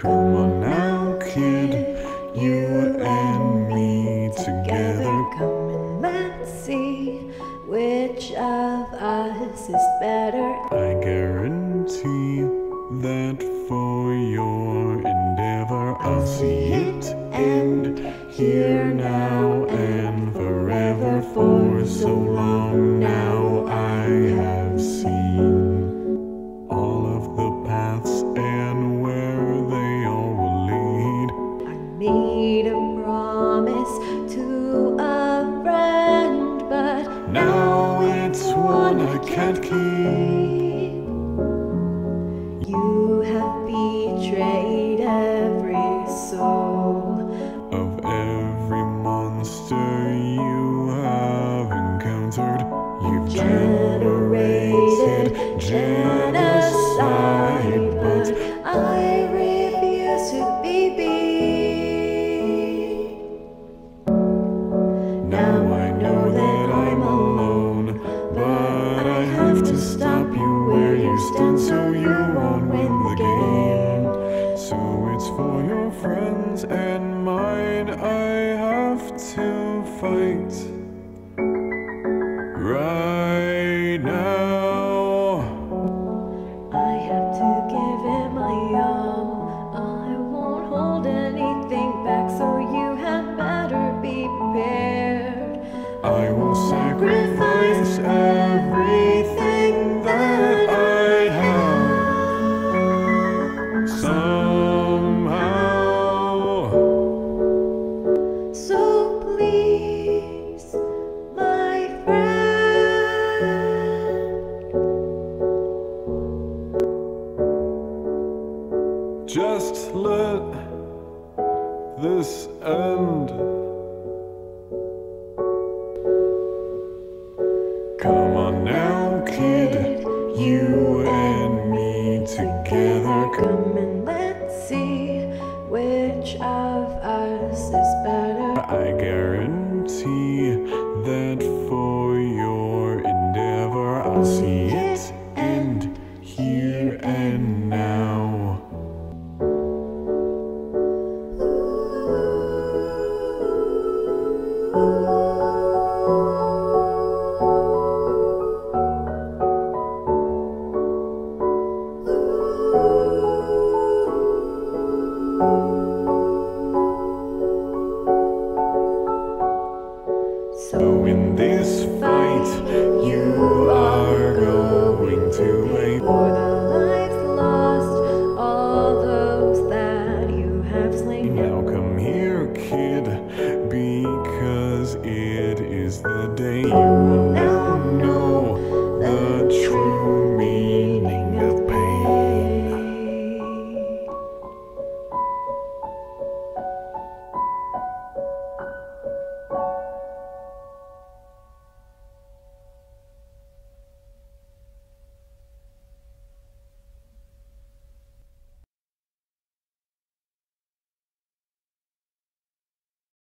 Come on now, kid, you and me together. Come and let's see which of us is better. I guarantee that for your endeavor, I'll see it end here one I can't keep. You have betrayed every soul. Of every monster you have encountered, you've generated genocide, friends and mine, I have to fight. Right now. Just let this end. Come on now, kid, you and me together. Come and let's see which of us is better. I guarantee that for your endeavor, I'll see So in this fight, you are going to pay for the lives lost, all those that you have slain. Now come here, kid, because it is the day you will now know.